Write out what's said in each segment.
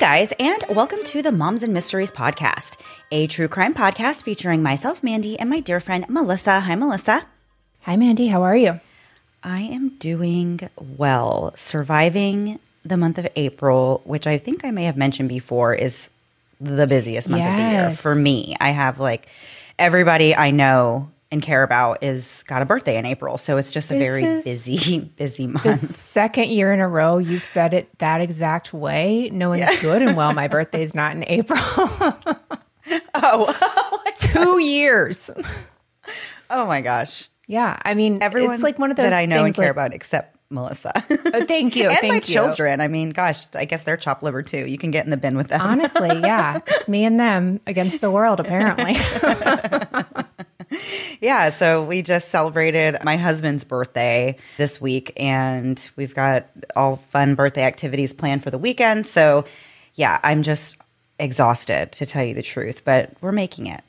guys, and welcome to the Moms and Mysteries podcast, a true crime podcast featuring myself, Mandy, and my dear friend, Melissa. Hi, Melissa. Hi, Mandy. How are you? I am doing well, surviving the month of April, which I think I may have mentioned before is the busiest month of the year for me. I have like everybody I know and care about is got a birthday in April, so it's just a This very busy, busy month. The second year in a row you've said it that exact way, knowing good and well my birthday's not in April. oh, Two years. oh my gosh! Yeah, I mean, Everyone it's like one of those that I know and care like- about, except Melissa. Oh, thank you, and thank my you. children. I mean, gosh, I guess they're chopped liver too. You can get in the bin with them. Honestly, yeah, it's me and them against the world. Apparently, yeah, so we just celebrated my husband's birthday this week, and we've got all fun birthday activities planned for the weekend. So, yeah, I'm just exhausted to tell you the truth, but we're making it.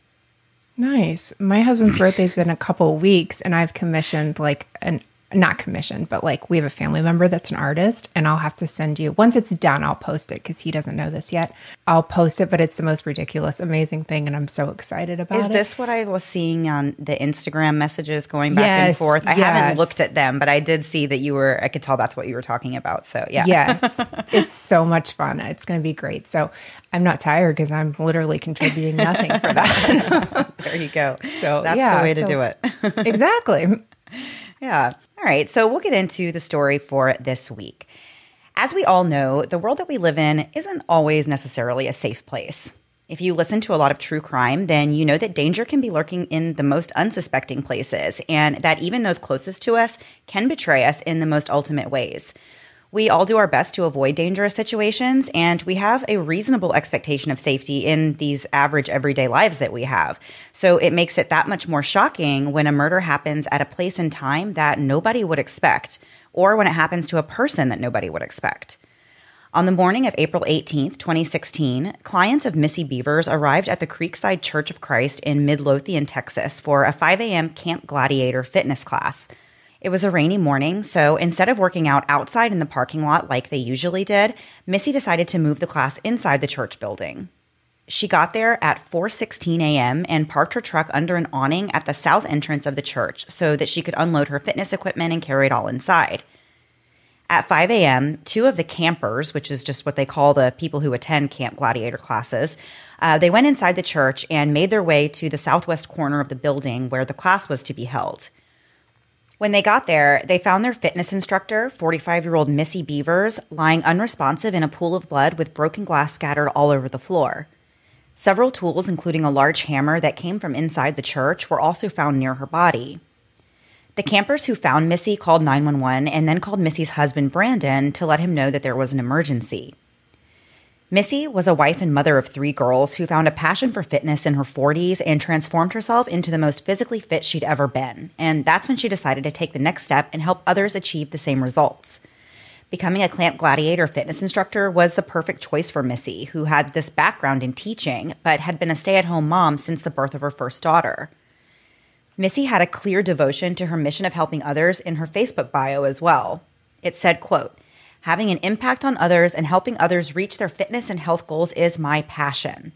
nice. My husband's birthday's in a couple weeks, and I've commissioned like an not commissioned, but like we have a family member that's an artist, and I'll have to send you once it's done. I'll post it because he doesn't know this yet. I'll post it, but it's the most ridiculous, amazing thing, and I'm so excited about Is it. this what I was seeing on the Instagram messages going back and forth? I haven't looked at them, but I did see that you were, I could tell that's what you were talking about. So, yeah. yes, it's so much fun. It's going to be great. So I'm not tired because I'm literally contributing nothing for that. There you go. So, that's yeah, the way to so- do it. exactly. Yeah. All right. So we'll get into the story for this week. As we all know, the world that we live in isn't always necessarily a safe place. If you listen to a lot of true crime, then you know that danger can be lurking in the most unsuspecting places, and that even those closest to us can betray us in the most ultimate ways. We all do our best to avoid dangerous situations, and we have a reasonable expectation of safety in these average everyday lives that we have. So it makes it that much more shocking when a murder happens at a place and time that nobody would expect, or when it happens to a person that nobody would expect. On the morning of April 18th, 2016, clients of Missy Bevers arrived at the Creekside Church of Christ in Midlothian, Texas for a 5 a.m. Camp Gladiator fitness class. It was a rainy morning, so instead of working out outside in the parking lot like they usually did, Missy decided to move the class inside the church building. She got there at 4:16 a.m. and parked her truck under an awning at the south entrance of the church so that she could unload her fitness equipment and carry it all inside. At 5 a.m., two of the campers, which is just what they call the people who attend Camp Gladiator classes, uh, they went inside the church and made their way to the southwest corner of the building where the class was to be held. When they got there, they found their fitness instructor, 45 year old Missy Bevers, lying unresponsive in a pool of blood with broken glass scattered all over the floor. Several tools, including a large hammer that came from inside the church, were also found near her body. The campers who found Missy called 911 and then called Missy's husband, Brandon, to let him know that there was an emergency. Missy was a wife and mother of three girls who found a passion for fitness in her 40s and transformed herself into the most physically fit she'd ever been. And that's when she decided to take the next step and help others achieve the same results. Becoming a Camp Gladiator fitness instructor was the perfect choice for Missy, who had this background in teaching, but had been a stay at home mom since the birth of her first daughter. Missy had a clear devotion to her mission of helping others in her Facebook bio as well. It said, quote, having an impact on others and helping others reach their fitness and health goals is my passion.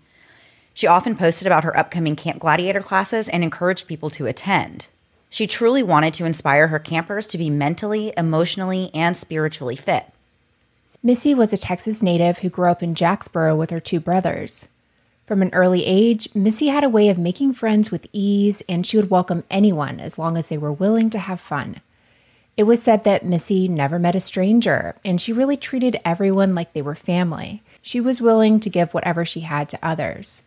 She often posted about her upcoming Camp Gladiator classes and encouraged people to attend. She truly wanted to inspire her campers to be mentally, emotionally, and spiritually fit. Missy was a Texas native who grew up in Jacksboro with her two brothers. From an early age, Missy had a way of making friends with ease, and she would welcome anyone as long as they were willing to have fun. It was said that Missy never met a stranger, and she really treated everyone like they were family. She was willing to give whatever she had to others.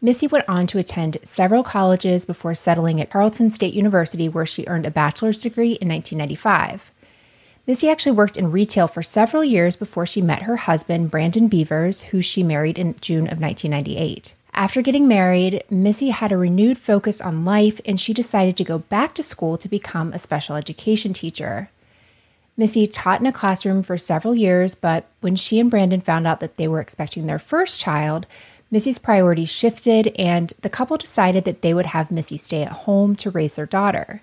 Missy went on to attend several colleges before settling at Tarleton State University, where she earned a bachelor's degree in 1995. Missy actually worked in retail for several years before she met her husband, Brandon Bevers, who she married in June of 1998. After getting married, Missy had a renewed focus on life and she decided to go back to school to become a special education teacher. Missy taught in a classroom for several years, but when she and Brandon found out that they were expecting their first child, Missy's priorities shifted and the couple decided that they would have Missy stay at home to raise their daughter.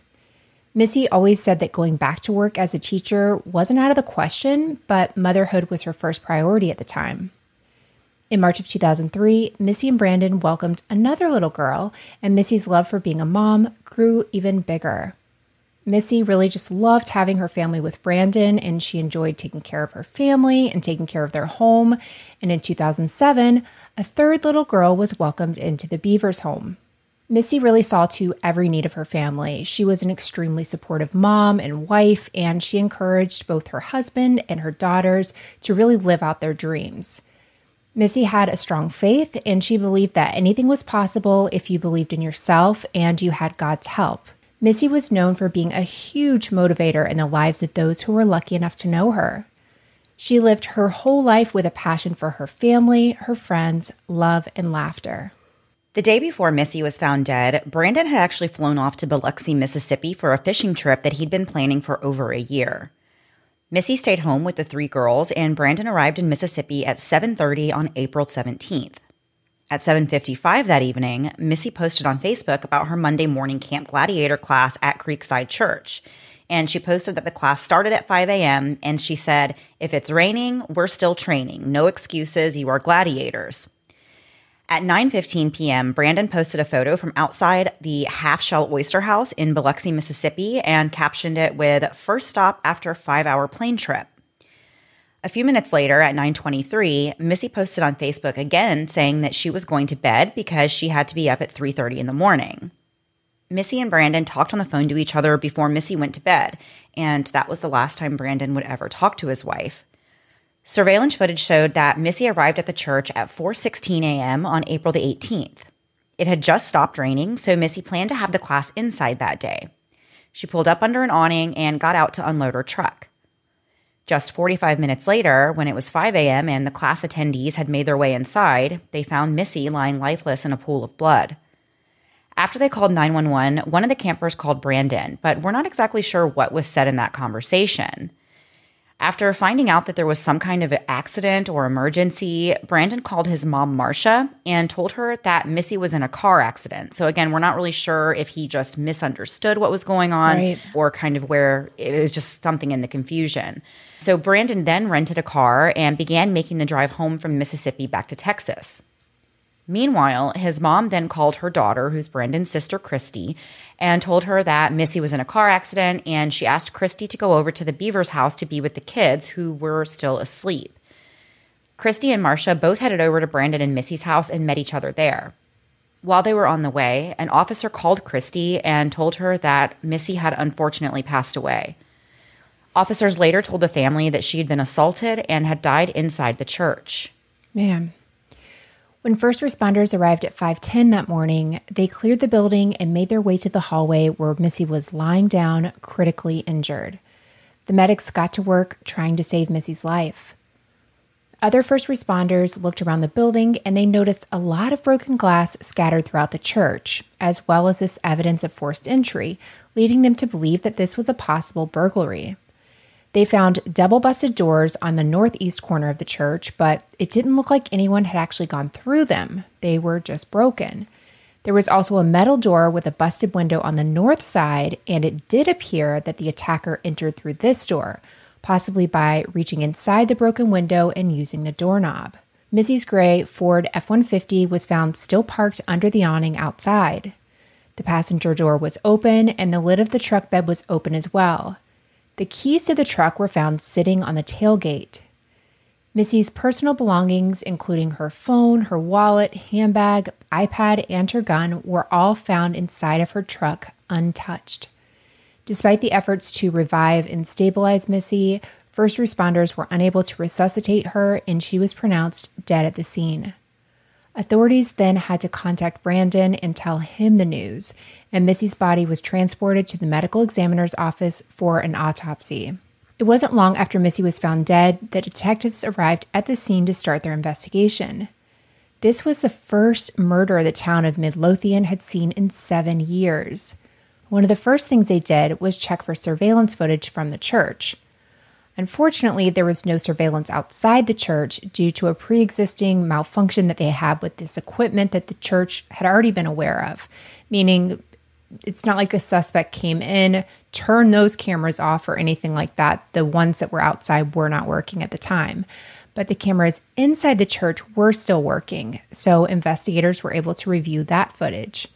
Missy always said that going back to work as a teacher wasn't out of the question, but motherhood was her first priority at the time. In March of 2003, Missy and Brandon welcomed another little girl, and Missy's love for being a mom grew even bigger. Missy really just loved having her family with Brandon, and she enjoyed taking care of her family and taking care of their home. And in 2007, a third little girl was welcomed into the Bevers home. Missy really saw to every need of her family. She was an extremely supportive mom and wife, and she encouraged both her husband and her daughters to really live out their dreams. Missy had a strong faith, and she believed that anything was possible if you believed in yourself and you had God's help. Missy was known for being a huge motivator in the lives of those who were lucky enough to know her. She lived her whole life with a passion for her family, her friends, love, and laughter. The day before Missy was found dead, Brandon had actually flown off to Biloxi, Mississippi for a fishing trip that he'd been planning for over a year. Missy stayed home with the three girls and Brandon arrived in Mississippi at 7:30 on April 17th. At 7:55 that evening, Missy posted on Facebook about her Monday morning Camp Gladiator class at Creekside Church. And she posted that the class started at 5 a.m. and she said, If it's raining, we're still training. No excuses, you are gladiators. At 9:15 p.m., Brandon posted a photo from outside the Half Shell Oyster House in Biloxi, Mississippi, and captioned it with "First stop after a five-hour plane trip." A few minutes later at 9:23, Missy posted on Facebook again saying that she was going to bed because she had to be up at 3:30 in the morning. Missy and Brandon talked on the phone to each other before Missy went to bed, and that was the last time Brandon would ever talk to his wife. Surveillance footage showed that Missy arrived at the church at 4:16 a.m. on April the 18th. It had just stopped raining, so Missy planned to have the class inside that day. She pulled up under an awning and got out to unload her truck. Just 45 minutes later, when it was 5 a.m. and the class attendees had made their way inside, they found Missy lying lifeless in a pool of blood. After they called 911, one of the campers called Brandon, but we're not exactly sure what was said in that conversation. After finding out that there was some kind of accident or emergency, Brandon called his mom, Marcia, and told her that Missy was in a car accident. So, again, we're not really sure if he just misunderstood what was going on Right. or kind of where it was just something in the confusion. So, Brandon then rented a car and began making the drive home from Mississippi back to Texas. Meanwhile, his mom then called her daughter, who's Brandon's sister, Christy, and told her that Missy was in a car accident. And she asked Christy to go over to the Bevers house to be with the kids who were still asleep. Christy and Marcia both headed over to Brandon and Missy's house and met each other there. While they were on the way, an officer called Christy and told her that Missy had unfortunately passed away. Officers later told the family that she had been assaulted and had died inside the church. Man. When first responders arrived at 5:10 that morning, they cleared the building and made their way to the hallway where Missy was lying down critically injured. The medics got to work trying to save Missy's life. Other first responders looked around the building and they noticed a lot of broken glass scattered throughout the church, as well as this evidence of forced entry, leading them to believe that this was a possible burglary. They found double busted doors on the northeast corner of the church, but it didn't look like anyone had actually gone through them. They were just broken. There was also a metal door with a busted window on the north side, and it did appear that the attacker entered through this door, possibly by reaching inside the broken window and using the doorknob. Missy's gray Ford F 150 was found still parked under the awning outside. The passenger door was open, and the lid of the truck bed was open as well. The keys to the truck were found sitting on the tailgate. Missy's personal belongings, including her phone, her wallet, handbag, iPad, and her gun, were all found inside of her truck untouched. Despite the efforts to revive and stabilize Missy, first responders were unable to resuscitate her and she was pronounced dead at the scene. Authorities then had to contact Brandon and tell him the news, and Missy's body was transported to the medical examiner's office for an autopsy. It wasn't long after Missy was found dead that detectives arrived at the scene to start their investigation. This was the first murder the town of Midlothian had seen in seven years. One of the first things they did was check for surveillance footage from the church. Unfortunately, there was no surveillance outside the church due to a pre existing malfunction that they had with this equipment that the church had already been aware of, meaning It's not like a suspect came in, turned those cameras off, or anything like that. The ones that were outside were not working at the time. But the cameras inside the church were still working, so investigators were able to review that footage.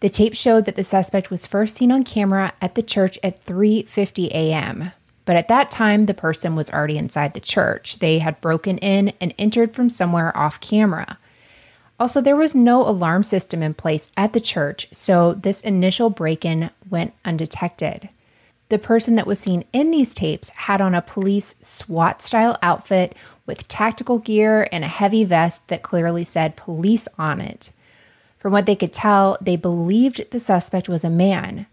The tape showed that the suspect was first seen on camera at the church at 3:50 a.m. But at that time, the person was already inside the church. They had broken in and entered from somewhere off camera. Also, there was no alarm system in place at the church, so this initial break in went undetected. The person that was seen in these tapes had on a police SWAT style outfit with tactical gear and a heavy vest that clearly said police on it. From what they could tell, they believed the suspect was a man.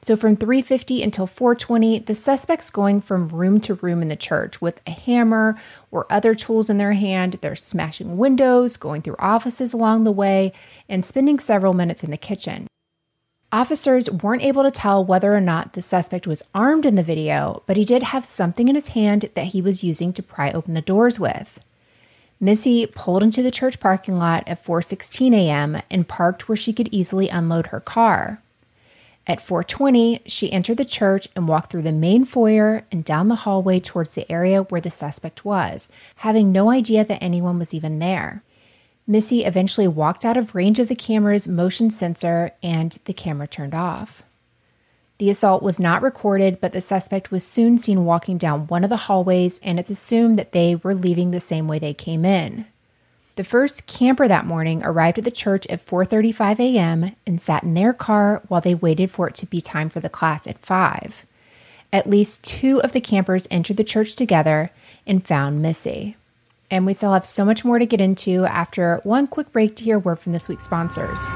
So from 350 until 420, the suspect's going from room to room in the church with a hammer or other tools in their hand. They're smashing windows, going through offices along the way, and spending several minutes in the kitchen. Officers weren't able to tell whether or not the suspect was armed in the video, but he did have something in his hand that he was using to pry open the doors with. Missy pulled into the church parking lot at 4:16 a.m. and parked where she could easily unload her car. At 4:20, she entered the church and walked through the main foyer and down the hallway towards the area where the suspect was, having no idea that anyone was even there. Missy eventually walked out of range of the camera's motion sensor and the camera turned off. The assault was not recorded, but the suspect was soon seen walking down one of the hallways, and it's assumed that they were leaving the same way they came in. The first camper that morning arrived at the church at 4:35 a.m. and sat in their car while they waited for it to be time for the class at 5. At least 2 of the campers entered the church together and found Missy. And we still have so much more to get into after one quick break to hear word from this week's sponsors.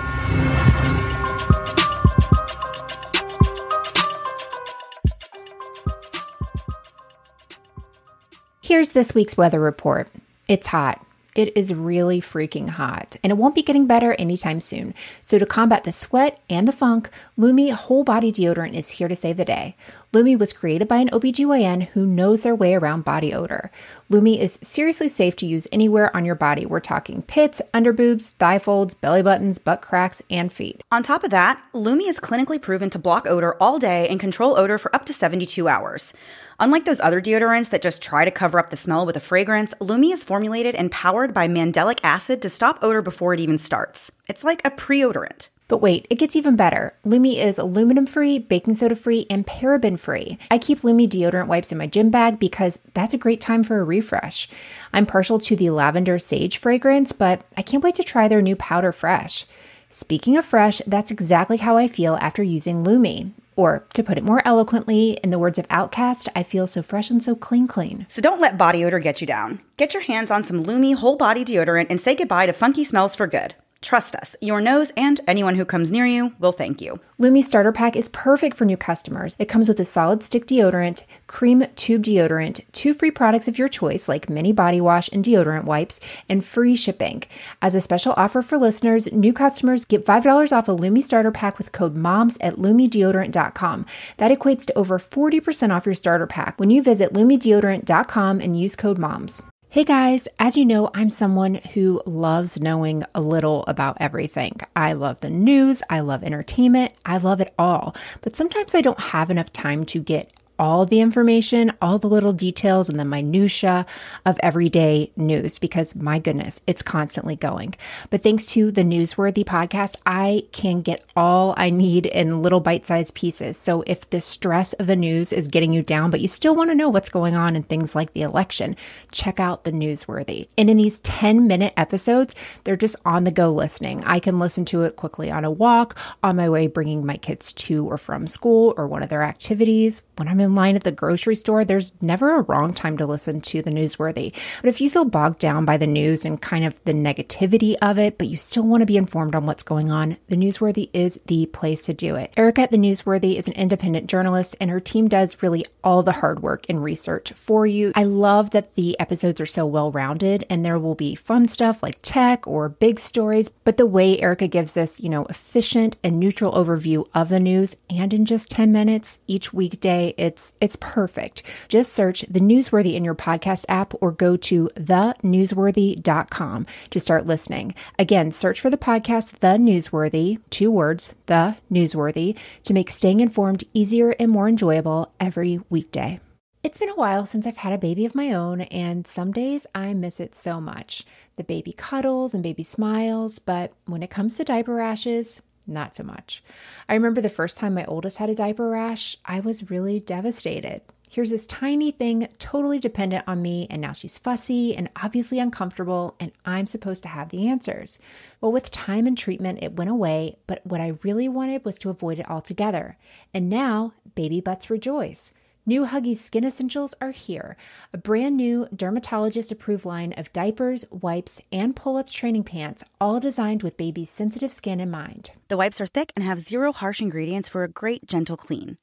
Here's this week's weather report. It's hot. It is really freaking hot, and it won't be getting better anytime soon. So, to combat the sweat and the funk, Lumi Whole Body Deodorant is here to save the day. Lume was created by an OBGYN who knows their way around body odor. Lumi is seriously safe to use anywhere on your body. We're talking pits, underboobs, thigh folds, belly buttons, butt cracks, and feet. On top of that, Lumi is clinically proven to block odor all day and control odor for up to 72 hours. Unlike those other deodorants that just try to cover up the smell with a fragrance, Lumi is formulated and powered by mandelic acid to stop odor before it even starts. It's like a pre-odorant. But wait, it gets even better. Lumi is aluminum free, baking soda free, and paraben free. I keep Lumi deodorant wipes in my gym bag because that's a great time for a refresh. I'm partial to the lavender sage fragrance, but I can't wait to try their new powder fresh. Speaking of fresh, that's exactly how I feel after using Lumi. Or, to put it more eloquently, in the words of OutKast, I feel so fresh and so clean, clean. So don't let body odor get you down. Get your hands on some Lumi whole body deodorant and say goodbye to funky smells for good. Trust us, your nose and anyone who comes near you will thank you. Lumi Starter Pack is perfect for new customers. It comes with a solid stick deodorant, cream tube deodorant, two free products of your choice like mini body wash and deodorant wipes, and free shipping. As a special offer for listeners, new customers get $5 off a Lumi Starter Pack with code MOMS at lumedeodorant.com. That equates to over 40% off your starter pack when you visit lumedeodorant.com and use code MOMS. Hey guys, as you know, I'm someone who loves knowing a little about everything. I love the news, I love entertainment, I love it all. But sometimes I don't have enough time to get all the information, all the little details and the minutia of everyday news because my goodness, it's constantly going. But thanks to the Newsworthy podcast, I can get all I need in little bite-sized pieces. So if the stress of the news is getting you down, but you still want to know what's going on in things like the election, check out the Newsworthy. And in these 10-minute episodes, they're just on the go listening. I can listen to it quickly on a walk, on my way bringing my kids to or from school or one of their activities, when I'm in line at the grocery store, there's never a wrong time to listen to the newsworthy. But if you feel bogged down by the news and kind of the negativity of it, but you still want to be informed on what's going on, the newsworthy is the place to do it. Erica at the newsworthy is an independent journalist and her team does really all the hard work and research for you. I love that the episodes are so well rounded and there will be fun stuff like tech or big stories, but the way Erica gives this, you know, efficient and neutral overview of the news and in just 10 minutes each weekday, it's It's it's perfect. Just search The Newsworthy in your podcast app or go to thenewsworthy.com to start listening. Again, search for the podcast The Newsworthy, two words, The Newsworthy, to make staying informed easier and more enjoyable every weekday. It's been a while since I've had a baby of my own, and some days I miss it so much. The baby cuddles and baby smiles, but when it comes to diaper rashes, not so much. I remember the first time my oldest had a diaper rash, I was really devastated. Here's this tiny thing totally dependent on me, and now she's fussy and obviously uncomfortable, and I'm supposed to have the answers. Well, with time and treatment, it went away, but what I really wanted was to avoid it altogether. And now, baby butts rejoice. New Huggies Skin Essentials are here, a brand new dermatologist approved line of diapers, wipes, and pull ups training pants, all designed with baby's sensitive skin in mind. The wipes are thick and have zero harsh ingredients for a great, gentle clean.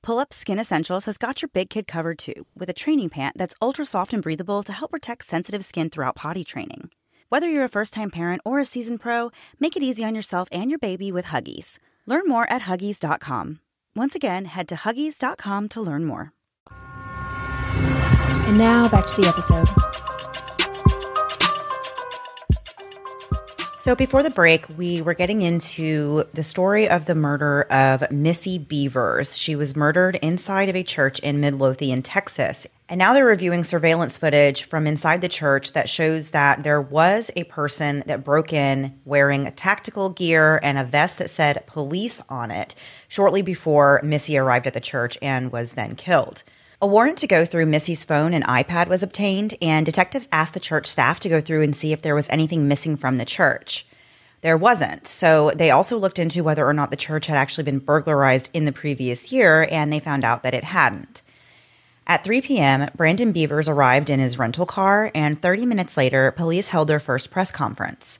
Pull Up Skin Essentials has got your big kid covered too, with a training pant that's ultra soft and breathable to help protect sensitive skin throughout potty training. Whether you're a first time parent or a seasoned pro, make it easy on yourself and your baby with Huggies. Learn more at Huggies.com. Once again, head to Huggies.com to learn more. And now back to the episode. So, before the break, we were getting into the story of the murder of Missy Bevers. She was murdered inside of a church in Midlothian, Texas. And now they're reviewing surveillance footage from inside the church that shows that there was a person that broke in wearing tactical gear and a vest that said police on it shortly before Missy arrived at the church and was then killed. A warrant to go through Missy's phone and iPad was obtained, and detectives asked the church staff to go through and see if there was anything missing from the church. There wasn't. So they also looked into whether or not the church had actually been burglarized in the previous year, and they found out that it hadn't. At 3 p.m., Brandon Bevers arrived in his rental car, and 30 minutes later, police held their first press conference.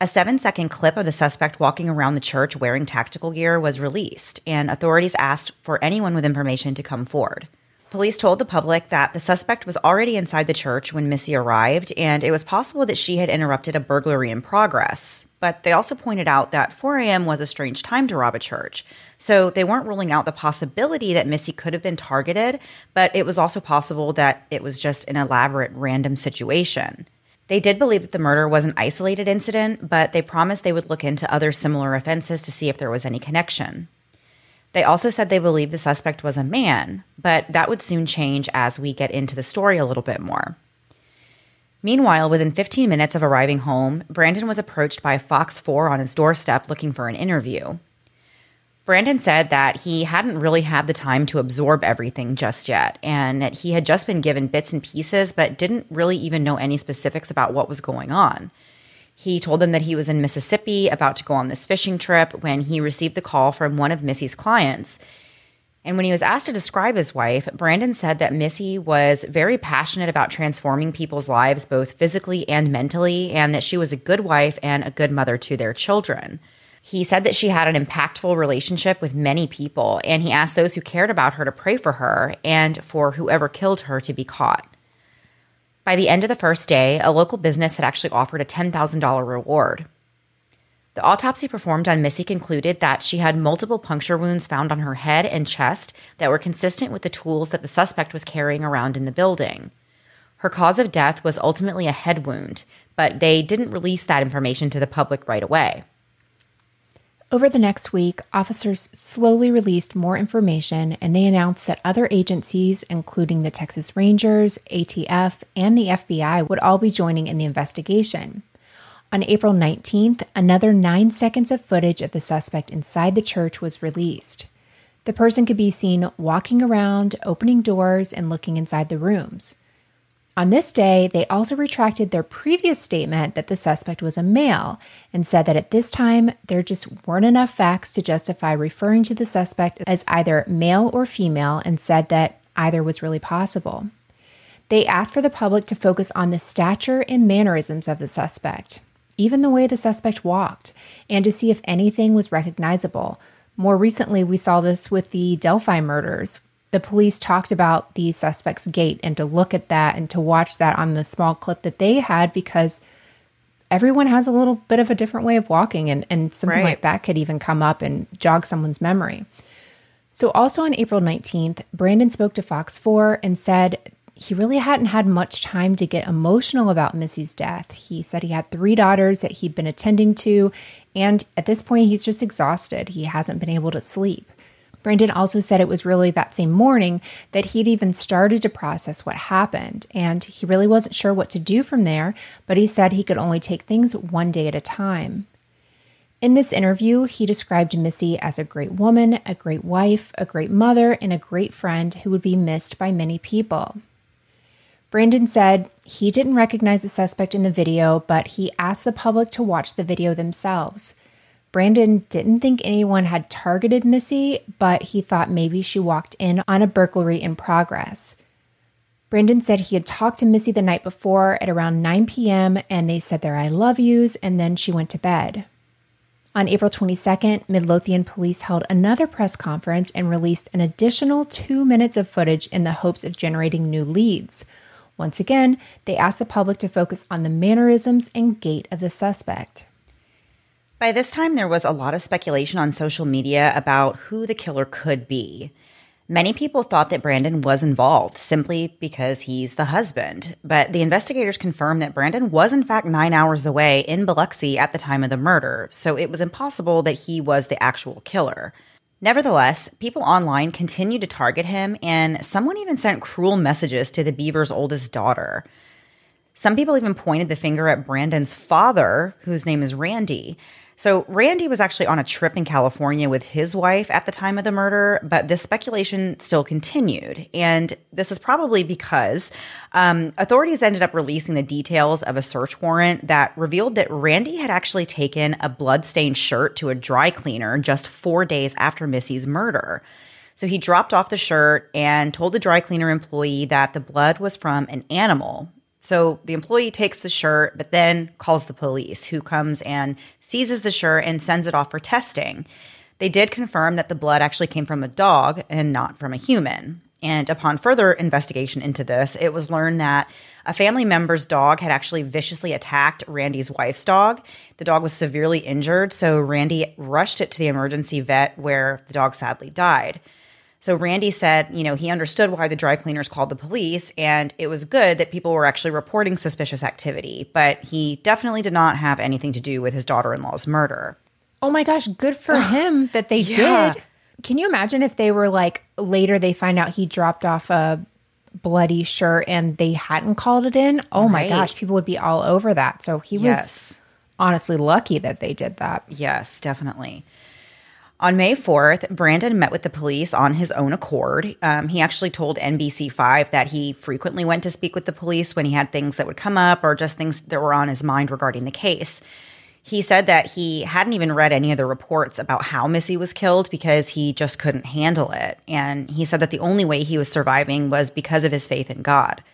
A seven second clip of the suspect walking around the church wearing tactical gear was released, and authorities asked for anyone with information to come forward. Police told the public that the suspect was already inside the church when Missy arrived, and it was possible that she had interrupted a burglary in progress. But they also pointed out that 4 a.m. was a strange time to rob a church. So they weren't ruling out the possibility that Missy could have been targeted, but it was also possible that it was just an elaborate random situation. They did believe that the murder was an isolated incident, but they promised they would look into other similar offenses to see if there was any connection. They also said they believed the suspect was a man, but that would soon change as we get into the story a little bit more. Meanwhile, within 15 minutes of arriving home, Brandon was approached by Fox 4 on his doorstep looking for an interview. Brandon said that he hadn't really had the time to absorb everything just yet, and that he had just been given bits and pieces, but didn't really even know any specifics about what was going on. He told them that he was in Mississippi about to go on this fishing trip when he received the call from one of Missy's clients. And when he was asked to describe his wife, Brandon said that Missy was very passionate about transforming people's lives, both physically and mentally, and that she was a good wife and a good mother to their children. He said that she had an impactful relationship with many people, and he asked those who cared about her to pray for her and for whoever killed her to be caught. By the end of the first day, a local business had actually offered a $10,000 reward. The autopsy performed on Missy concluded that she had multiple puncture wounds found on her head and chest that were consistent with the tools that the suspect was carrying around in the building. Her cause of death was ultimately a head wound, but they didn't release that information to the public right away. Over the next week, officers slowly released more information and they announced that other agencies, including the Texas Rangers, ATF, and the FBI, would all be joining in the investigation. On April 19th, another nine seconds of footage of the suspect inside the church was released. The person could be seen walking around, opening doors, and looking inside the rooms. On this day, they also retracted their previous statement that the suspect was a male and said that at this time, there just weren't enough facts to justify referring to the suspect as either male or female and said that either was really possible. They asked for the public to focus on the stature and mannerisms of the suspect, even the way the suspect walked, and to see if anything was recognizable. More recently, we saw this with the Delphi murders, the police talked about the suspect's gait and to look at that and to watch that on the small clip that they had because everyone has a little bit of a different way of walking and, and something right. like that could even come up and jog someone's memory. So, also on April 19th, Brandon spoke to Fox 4 and said he really hadn't had much time to get emotional about Missy's death. He said he had three daughters that he'd been attending to, and at this point, he's just exhausted. He hasn't been able to sleep. Brandon also said it was really that same morning that he'd even started to process what happened, and he really wasn't sure what to do from there, but he said he could only take things one day at a time. In this interview, he described Missy as a great woman, a great wife, a great mother, and a great friend who would be missed by many people. Brandon said he didn't recognize the suspect in the video, but he asked the public to watch the video themselves. Brandon didn't think anyone had targeted Missy, but he thought maybe she walked in on a burglary in progress. Brandon said he had talked to Missy the night before at around 9 p.m. and they said their I love yous, and then she went to bed. On April 22nd, Midlothian police held another press conference and released an additional two minutes of footage in the hopes of generating new leads. Once again, they asked the public to focus on the mannerisms and gait of the suspect. By this time, there was a lot of speculation on social media about who the killer could be. Many people thought that Brandon was involved simply because he's the husband, but the investigators confirmed that Brandon was in fact nine hours away in Biloxi at the time of the murder, so it was impossible that he was the actual killer. Nevertheless, people online continued to target him, and someone even sent cruel messages to the Bevers' oldest daughter. Some people even pointed the finger at Brandon's father, whose name is Randy, so Randy was actually on a trip in California with his wife at the time of the murder, but this speculation still continued. And this is probably because um, authorities ended up releasing the details of a search warrant that revealed that Randy had actually taken a bloodstained shirt to a dry cleaner just four days after Missy's murder. So he dropped off the shirt and told the dry cleaner employee that the blood was from an animal so the employee takes the shirt, but then calls the police, who comes and seizes the shirt and sends it off for testing. They did confirm that the blood actually came from a dog and not from a human. And upon further investigation into this, it was learned that a family member's dog had actually viciously attacked Randy's wife's dog. The dog was severely injured, so Randy rushed it to the emergency vet where the dog sadly died. So Randy said, you know, he understood why the dry cleaners called the police, and it was good that people were actually reporting suspicious activity, but he definitely did not have anything to do with his daughter in law's murder. Oh my gosh, good for him that they yeah. did. Can you imagine if they were like later they find out he dropped off a bloody shirt and they hadn't called it in? Oh right. my gosh, people would be all over that. So he yes. was honestly lucky that they did that. Yes, definitely. On May 4th, Brandon met with the police on his own accord. Um, he actually told NBC5 that he frequently went to speak with the police when he had things that would come up or just things that were on his mind regarding the case. He said that he hadn't even read any of the reports about how Missy was killed because he just couldn't handle it. And he said that the only way he was surviving was because of his faith in God.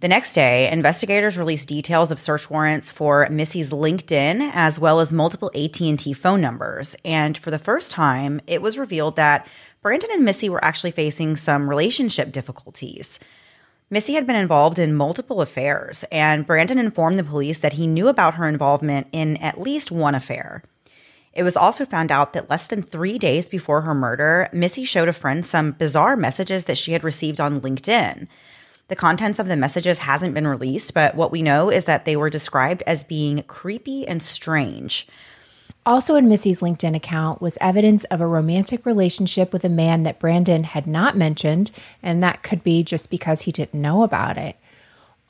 The next day, investigators released details of search warrants for Missy's LinkedIn as well as multiple AT&T phone numbers, and for the first time, it was revealed that Brandon and Missy were actually facing some relationship difficulties. Missy had been involved in multiple affairs, and Brandon informed the police that he knew about her involvement in at least one affair. It was also found out that less than three days before her murder, Missy showed a friend some bizarre messages that she had received on LinkedIn. The contents of the messages hasn't been released, but what we know is that they were described as being creepy and strange. Also, in Missy's LinkedIn account was evidence of a romantic relationship with a man that Brandon had not mentioned, and that could be just because he didn't know about it.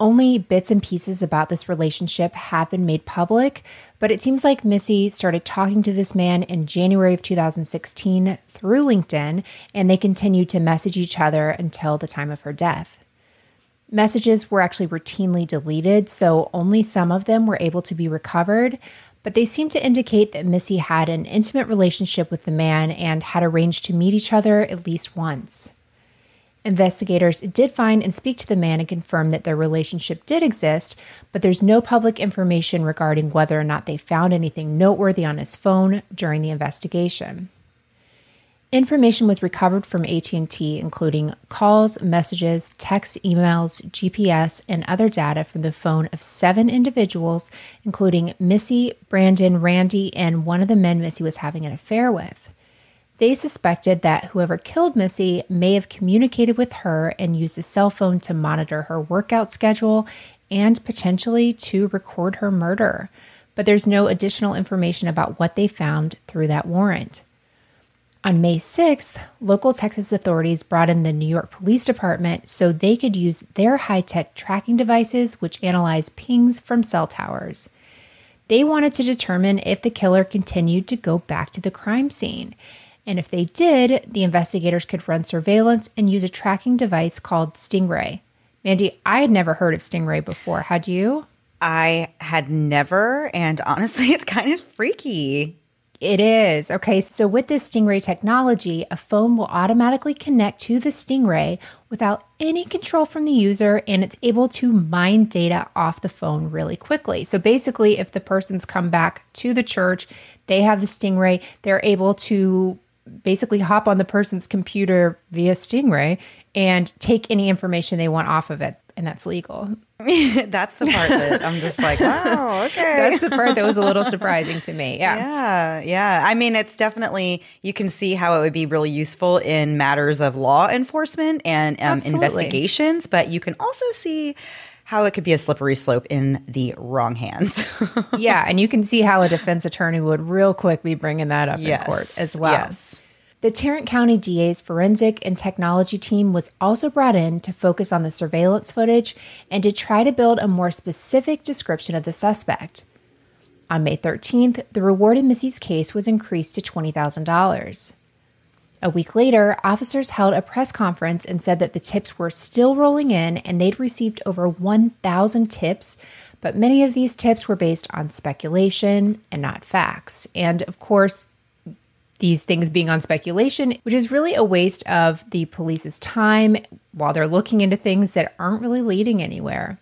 Only bits and pieces about this relationship have been made public, but it seems like Missy started talking to this man in January of 2016 through LinkedIn, and they continued to message each other until the time of her death. Messages were actually routinely deleted, so only some of them were able to be recovered, but they seem to indicate that Missy had an intimate relationship with the man and had arranged to meet each other at least once. Investigators did find and speak to the man and confirm that their relationship did exist, but there's no public information regarding whether or not they found anything noteworthy on his phone during the investigation. Information was recovered from AT&T including calls, messages, text, emails, GPS, and other data from the phone of seven individuals including Missy, Brandon, Randy, and one of the men Missy was having an affair with. They suspected that whoever killed Missy may have communicated with her and used a cell phone to monitor her workout schedule and potentially to record her murder. But there's no additional information about what they found through that warrant. On May 6th, local Texas authorities brought in the New York Police Department so they could use their high tech tracking devices, which analyze pings from cell towers. They wanted to determine if the killer continued to go back to the crime scene. And if they did, the investigators could run surveillance and use a tracking device called Stingray. Mandy, I had never heard of Stingray before. Had you? I had never, and honestly, it's kind of freaky. It is. Okay, so with this Stingray technology, a phone will automatically connect to the Stingray without any control from the user, and it's able to mine data off the phone really quickly. So basically, if the person's come back to the church, they have the Stingray, they're able to basically hop on the person's computer via Stingray and take any information they want off of it and that's legal. that's the part that I'm just like, wow, okay. that's the part that was a little surprising to me. Yeah. Yeah. Yeah. I mean, it's definitely, you can see how it would be really useful in matters of law enforcement and um, investigations, but you can also see how it could be a slippery slope in the wrong hands. yeah. And you can see how a defense attorney would real quick be bringing that up yes, in court as well. Yes. The Tarrant County DA's forensic and technology team was also brought in to focus on the surveillance footage and to try to build a more specific description of the suspect. On May 13th, the reward in Missy's case was increased to $20,000. A week later, officers held a press conference and said that the tips were still rolling in and they'd received over 1,000 tips, but many of these tips were based on speculation and not facts. And of course, these things being on speculation, which is really a waste of the police's time while they're looking into things that aren't really leading anywhere.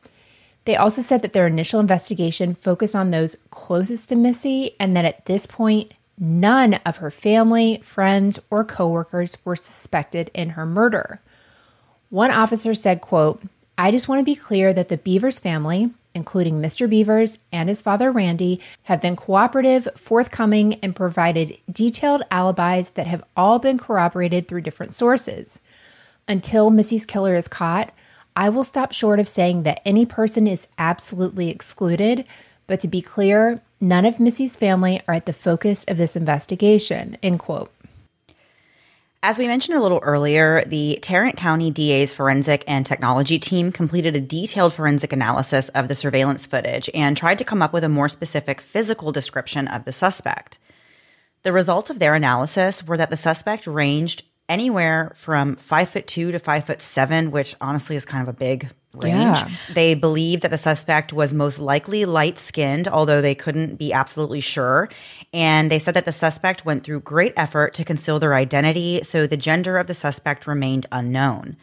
They also said that their initial investigation focused on those closest to Missy and that at this point, none of her family, friends, or coworkers were suspected in her murder. One officer said, quote, I just want to be clear that the Bevers family, including Mr. Bevers and his father Randy, have been cooperative, forthcoming, and provided detailed alibis that have all been corroborated through different sources. Until Missy's killer is caught, I will stop short of saying that any person is absolutely excluded, but to be clear, none of Missy's family are at the focus of this investigation. End quote. As we mentioned a little earlier, the Tarrant County DA's forensic and technology team completed a detailed forensic analysis of the surveillance footage and tried to come up with a more specific physical description of the suspect. The results of their analysis were that the suspect ranged anywhere from five foot two to five foot seven, which honestly is kind of a big range. Yeah. They believe that the suspect was most likely light skinned, although they couldn't be absolutely sure. And they said that the suspect went through great effort to conceal their identity, so the gender of the suspect remained unknown.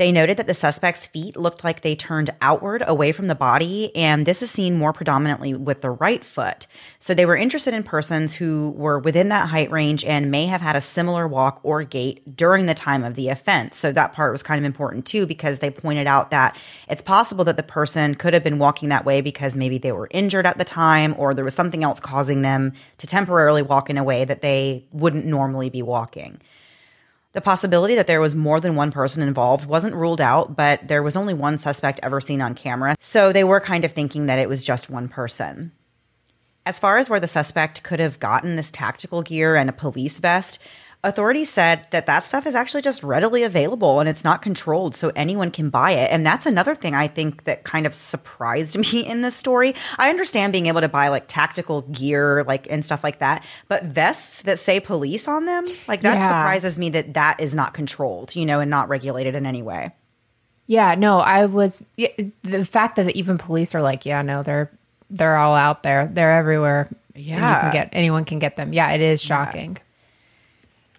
They noted that the suspect's feet looked like they turned outward away from the body, and this is seen more predominantly with the right foot. So they were interested in persons who were within that height range and may have had a similar walk or gait during the time of the offense. So that part was kind of important too, because they pointed out that it's possible that the person could have been walking that way because maybe they were injured at the time or there was something else causing them to temporarily walk in a way that they wouldn't normally be walking. The possibility that there was more than one person involved wasn't ruled out, but there was only one suspect ever seen on camera, so they were kind of thinking that it was just one person. As far as where the suspect could have gotten this tactical gear and a police vest, Authorities said that that stuff is actually just readily available and it's not controlled, so anyone can buy it. And that's another thing I think that kind of surprised me in this story. I understand being able to buy like tactical gear, like and stuff like that, but vests that say police on them, like that yeah. surprises me that that is not controlled, you know, and not regulated in any way. Yeah, no, I was the fact that even police are like, yeah, no, they're they're all out there, they're everywhere. Yeah, can get anyone can get them. Yeah, it is shocking. Yeah.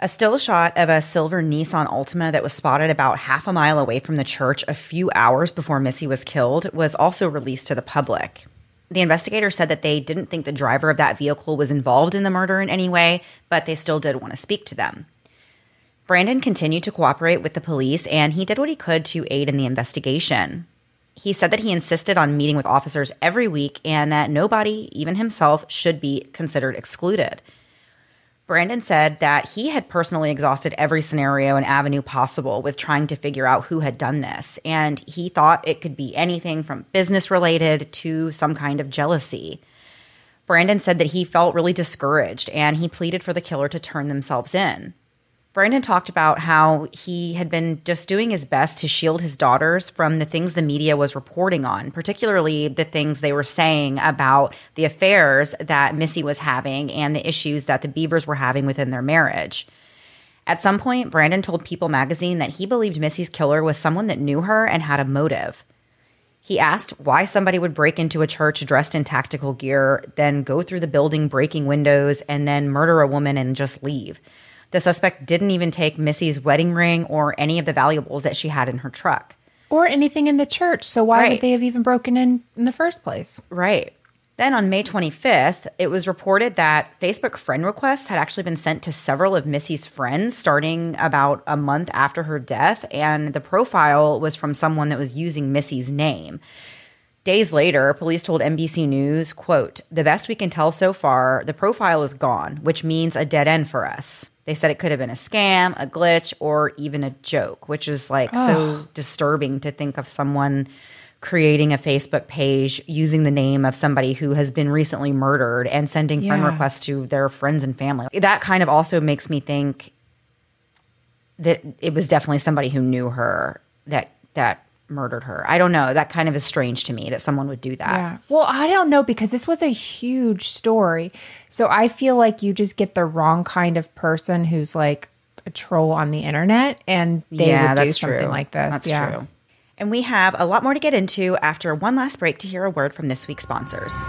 A still shot of a silver Nissan Altima that was spotted about half a mile away from the church a few hours before Missy was killed was also released to the public. The investigator said that they didn't think the driver of that vehicle was involved in the murder in any way, but they still did want to speak to them. Brandon continued to cooperate with the police and he did what he could to aid in the investigation. He said that he insisted on meeting with officers every week and that nobody, even himself, should be considered excluded. Brandon said that he had personally exhausted every scenario and avenue possible with trying to figure out who had done this. And he thought it could be anything from business related to some kind of jealousy. Brandon said that he felt really discouraged and he pleaded for the killer to turn themselves in. Brandon talked about how he had been just doing his best to shield his daughters from the things the media was reporting on, particularly the things they were saying about the affairs that Missy was having and the issues that the Bevers were having within their marriage. At some point, Brandon told People magazine that he believed Missy's killer was someone that knew her and had a motive. He asked why somebody would break into a church dressed in tactical gear, then go through the building breaking windows, and then murder a woman and just leave. The suspect didn't even take Missy's wedding ring or any of the valuables that she had in her truck. Or anything in the church. So why Right. would they have even broken in in the first place? Right. Then on May 25th, it was reported that Facebook friend requests had actually been sent to several of Missy's friends starting about a month after her death. And the profile was from someone that was using Missy's name. Days later, police told NBC News, quote, the best we can tell so far, the profile is gone, which means a dead end for us. They said it could have been a scam, a glitch, or even a joke, which is like so disturbing to think of someone creating a Facebook page using the name of somebody who has been recently murdered and sending friend requests to their friends and family. That kind of also makes me think that it was definitely somebody who knew her that that murdered her. I don't know. That kind of is strange to me that someone would do that. Yeah. Well, I don't know because this was a huge story. So I feel like you just get the wrong kind of person who's like a troll on the internet and they yeah, would do that's something true. like this. That's yeah. true. And we have a lot more to get into after one last break to hear a word from this week's sponsors.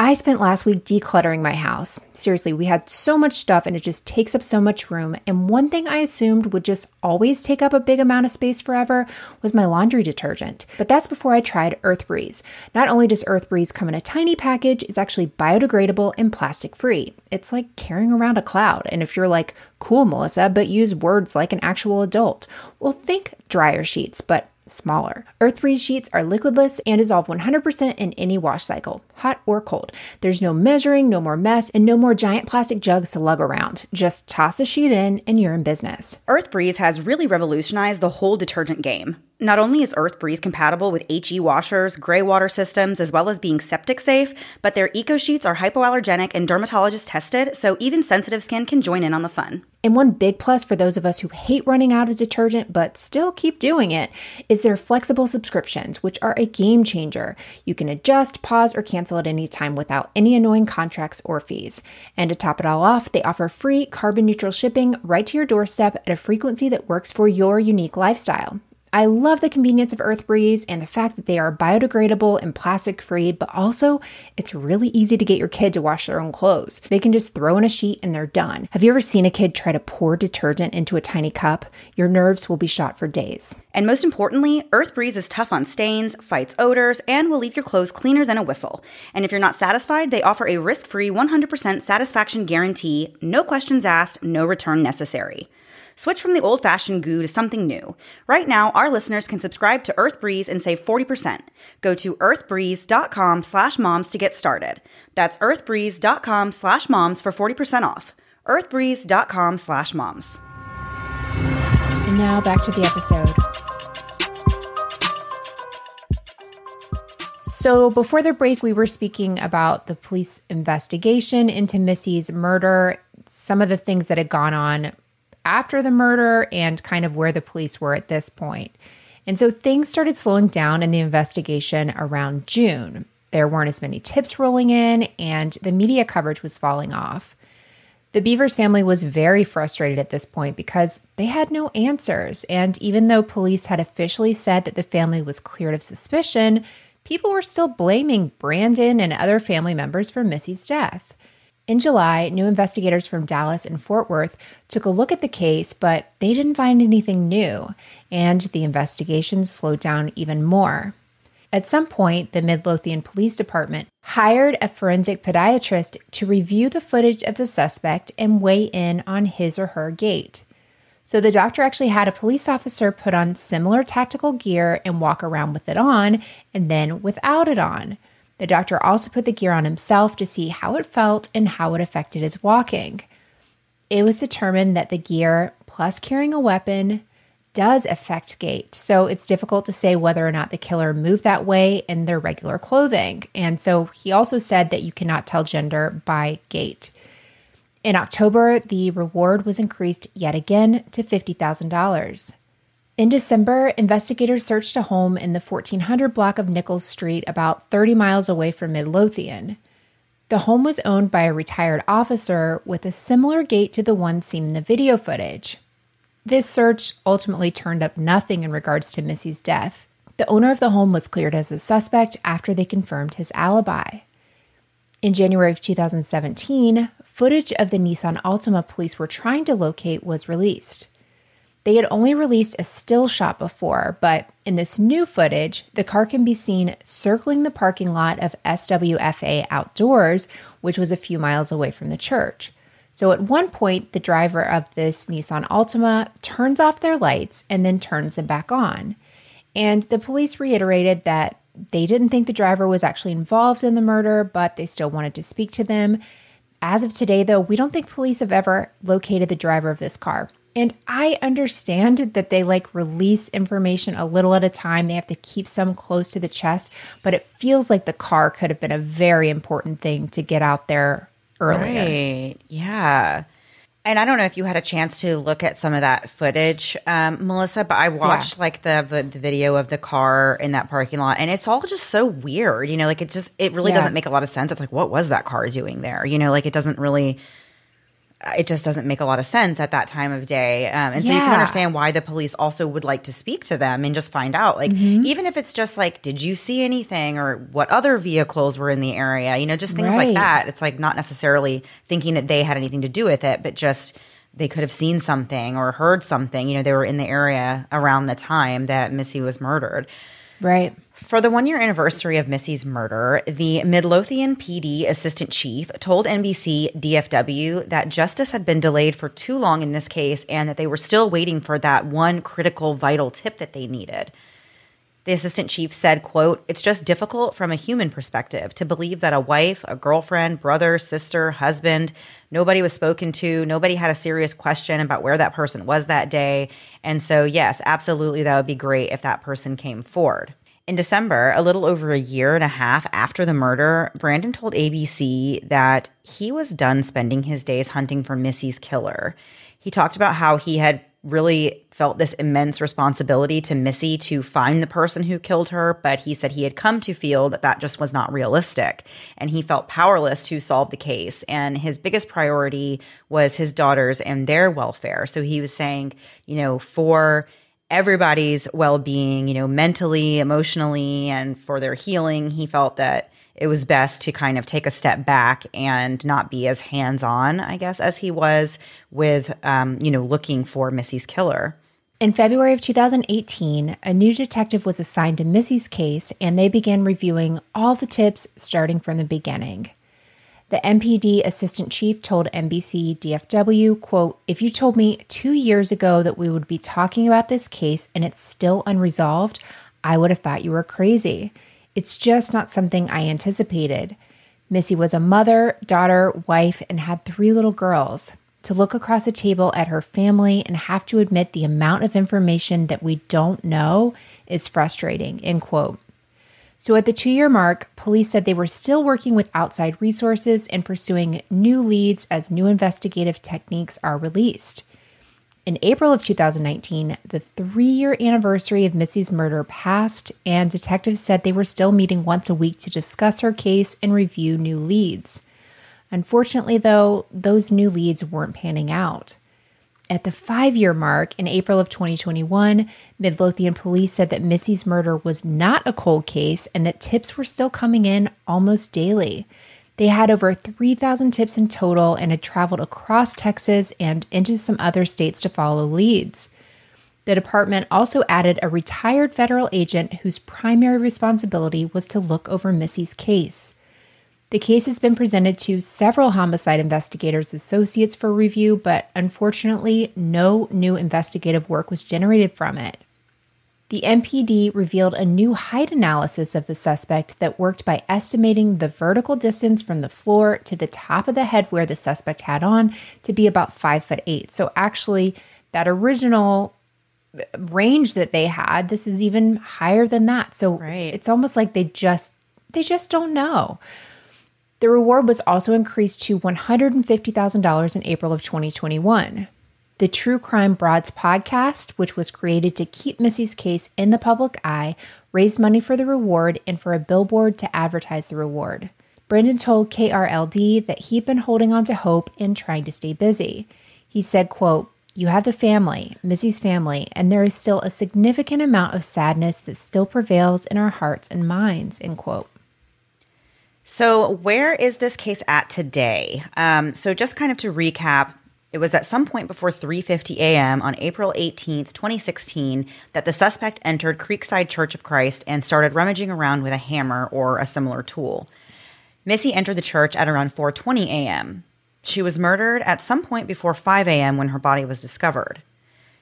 I spent last week decluttering my house. Seriously, we had so much stuff and it just takes up so much room. And one thing I assumed would just always take up a big amount of space forever was my laundry detergent. But that's before I tried Earth Breeze. Not only does Earth Breeze come in a tiny package, it's actually biodegradable and plastic free. It's like carrying around a cloud. And if you're like, cool, Melissa, but use words like an actual adult, well, think dryer sheets, but smaller. Earth Breeze sheets are liquidless and dissolve 100% in any wash cycle, hot or cold. There's no measuring, no more mess, and no more giant plastic jugs to lug around. Just toss a sheet in and you're in business. Earth Breeze has really revolutionized the whole detergent game. Not only is Earth Breeze compatible with HE washers, gray water systems, as well as being septic safe, but their eco sheets are hypoallergenic and dermatologist tested, so even sensitive skin can join in on the fun. And one big plus for those of us who hate running out of detergent but still keep doing it is their flexible subscriptions, which are a game changer. You can adjust, pause, or cancel at any time without any annoying contracts or fees. And to top it all off, they offer free carbon neutral shipping right to your doorstep at a frequency that works for your unique lifestyle. I love the convenience of Earth Breeze and the fact that they are biodegradable and plastic free, but also it's really easy to get your kid to wash their own clothes. They can just throw in a sheet and they're done. Have you ever seen a kid try to pour detergent into a tiny cup? Your nerves will be shot for days. And most importantly, Earth Breeze is tough on stains, fights odors, and will leave your clothes cleaner than a whistle. And if you're not satisfied, they offer a risk free 100% satisfaction guarantee, no questions asked, no return necessary. Switch from the old fashioned goo to something new. Right now, our listeners can subscribe to Earth Breeze and save 40%. Go to earthbreeze.com slash moms to get started. That's earthbreeze.com slash moms for 40% off. earthbreeze.com slash moms. And now back to the episode. So, before the break, we were speaking about the police investigation into Missy's murder, some of the things that had gone on after the murder, and kind of where the police were at this point. And so things started slowing down in the investigation around June. There weren't as many tips rolling in, and the media coverage was falling off. The Bevers family was very frustrated at this point because they had no answers. And even though police had officially said that the family was cleared of suspicion, people were still blaming Brandon and other family members for Missy's death. In July, new investigators from Dallas and Fort Worth took a look at the case, but they didn't find anything new, and the investigation slowed down even more. At some point, the Midlothian Police Department hired a forensic podiatrist to review the footage of the suspect and weigh in on his or her gait. So the doctor actually had a police officer put on similar tactical gear and walk around with it on and then without it on. The doctor also put the gear on himself to see how it felt and how it affected his walking. It was determined that the gear, plus carrying a weapon, does affect gait. So it's difficult to say whether or not the killer moved that way in their regular clothing. And so he also said that you cannot tell gender by gait. In October, the reward was increased yet again to $50,000. In December, investigators searched a home in the 1400 block of Nichols Street, about 30 miles away from Midlothian. The home was owned by a retired officer with a similar gait to the one seen in the video footage. This search ultimately turned up nothing in regards to Missy's death. The owner of the home was cleared as a suspect after they confirmed his alibi. In January of 2017, footage of the Nissan Altima police were trying to locate was released. They had only released a still shot before, but in this new footage, the car can be seen circling the parking lot of SWFA Outdoors, which was a few miles away from the church. So at one point, the driver of this Nissan Altima turns off their lights and then turns them back on. And the police reiterated that they didn't think the driver was actually involved in the murder, but they still wanted to speak to them. As of today, though, we don't think police have ever located the driver of this car. And I understand that they like release information a little at a time. They have to keep some close to the chest, but it feels like the car could have been a very important thing to get out there earlier. Right. Yeah. And I don't know if you had a chance to look at some of that footage, um, Melissa, but I watched yeah. like the, the video of the car in that parking lot, and it's all just so weird. You know, like it just it really yeah. doesn't make a lot of sense. It's like, what was that car doing there? You know, like it doesn't really it just doesn't make a lot of sense at that time of day. Um, and yeah. so you can understand why the police also would like to speak to them and just find out. Like, mm-hmm. even if it's just like, did you see anything or what other vehicles were in the area? You know, just things right. like that. It's like not necessarily thinking that they had anything to do with it, but just they could have seen something or heard something. You know, they were in the area around the time that Missy was murdered. Right. For the one year anniversary of Missy's murder, the Midlothian PD assistant chief told NBC DFW that justice had been delayed for too long in this case and that they were still waiting for that one critical vital tip that they needed. The assistant chief said, quote, It's just difficult from a human perspective to believe that a wife, a girlfriend, brother, sister, husband, nobody was spoken to, nobody had a serious question about where that person was that day. And so, yes, absolutely, that would be great if that person came forward. In December, a little over a year and a half after the murder, Brandon told ABC that he was done spending his days hunting for Missy's killer. He talked about how he had really felt this immense responsibility to Missy to find the person who killed her, but he said he had come to feel that that just was not realistic. And he felt powerless to solve the case. And his biggest priority was his daughters and their welfare. So he was saying, you know, for everybody's well being, you know, mentally, emotionally, and for their healing. He felt that it was best to kind of take a step back and not be as hands on, I guess, as he was with, um, you know, looking for Missy's killer. In February of 2018, a new detective was assigned to Missy's case and they began reviewing all the tips starting from the beginning. The MPD assistant chief told NBC DFW, quote, if you told me two years ago that we would be talking about this case and it's still unresolved, I would have thought you were crazy. It's just not something I anticipated. Missy was a mother, daughter, wife, and had three little girls. To look across the table at her family and have to admit the amount of information that we don't know is frustrating, end quote. So, at the two year mark, police said they were still working with outside resources and pursuing new leads as new investigative techniques are released. In April of 2019, the three year anniversary of Missy's murder passed, and detectives said they were still meeting once a week to discuss her case and review new leads. Unfortunately, though, those new leads weren't panning out. At the five year mark in April of 2021, Midlothian police said that Missy's murder was not a cold case and that tips were still coming in almost daily. They had over 3,000 tips in total and had traveled across Texas and into some other states to follow leads. The department also added a retired federal agent whose primary responsibility was to look over Missy's case. The case has been presented to several homicide investigators' associates for review, but unfortunately, no new investigative work was generated from it. The MPD revealed a new height analysis of the suspect that worked by estimating the vertical distance from the floor to the top of the head where the suspect had on to be about five foot eight. So, actually, that original range that they had, this is even higher than that. So, Right. it's almost like they just they just don't know. The reward was also increased to $150,000 in April of 2021. The True Crime Broads podcast, which was created to keep Missy's case in the public eye, raised money for the reward and for a billboard to advertise the reward. Brandon told KRLD that he'd been holding on to hope and trying to stay busy. He said, quote, you have the family, Missy's family, and there is still a significant amount of sadness that still prevails in our hearts and minds, end quote. So, where is this case at today? Um, so, just kind of to recap, it was at some point before 3:50 a.m. on April 18th, 2016, that the suspect entered Creekside Church of Christ and started rummaging around with a hammer or a similar tool. Missy entered the church at around 4:20 a.m. She was murdered at some point before 5 a.m. when her body was discovered.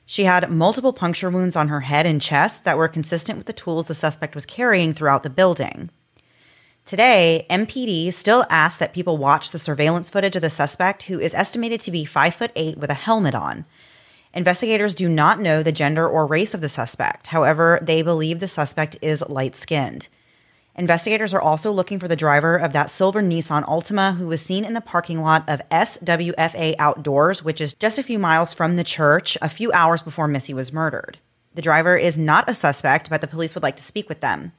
She had multiple puncture wounds on her head and chest that were consistent with the tools the suspect was carrying throughout the building. Today, MPD still asks that people watch the surveillance footage of the suspect, who is estimated to be five foot eight with a helmet on. Investigators do not know the gender or race of the suspect. However, they believe the suspect is light skinned. Investigators are also looking for the driver of that silver Nissan Altima who was seen in the parking lot of SWFA Outdoors, which is just a few miles from the church, a few hours before Missy was murdered. The driver is not a suspect, but the police would like to speak with them.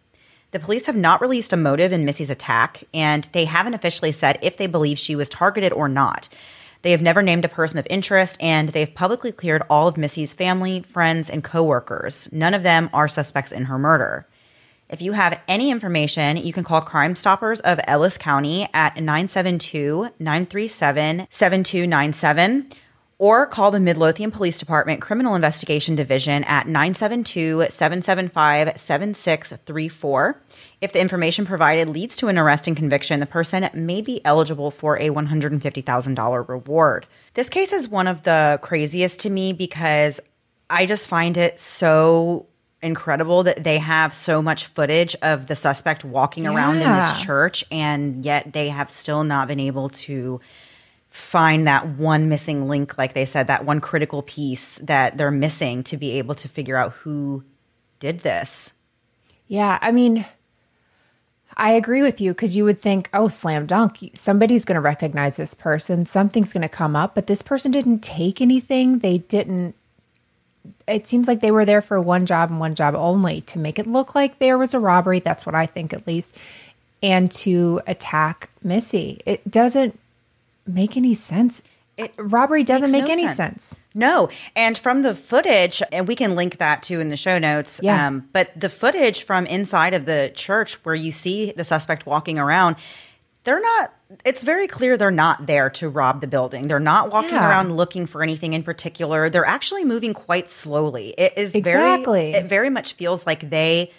The police have not released a motive in Missy's attack, and they haven't officially said if they believe she was targeted or not. They have never named a person of interest, and they've publicly cleared all of Missy's family, friends, and coworkers. None of them are suspects in her murder. If you have any information, you can call Crime Stoppers of Ellis County at 972 937 7297 or call the Midlothian Police Department Criminal Investigation Division at 972 775 7634. If the information provided leads to an arrest and conviction, the person may be eligible for a $150,000 reward. This case is one of the craziest to me because I just find it so incredible that they have so much footage of the suspect walking around in this church and yet they have still not been able to find that one missing link like they said that one critical piece that they're missing to be able to figure out who did this Yeah, I mean, I agree with you because you would think, oh, slam dunk, somebody's going to recognize this person, something's going to come up, but this person didn't take anything. They didn't. It seems like they were there for one job and one job only to make it look like there was a robbery. That's what I think, at least, and to attack Missy. It doesn't make any sense. It robbery doesn't make no any sense. sense. No, and from the footage, and we can link that too in the show notes. Yeah. Um, but the footage from inside of the church where you see the suspect walking around, they're not. It's very clear they're not there to rob the building. They're not walking Yeah. around looking for anything in particular. They're actually moving quite slowly. It is Exactly. very. It very much feels like they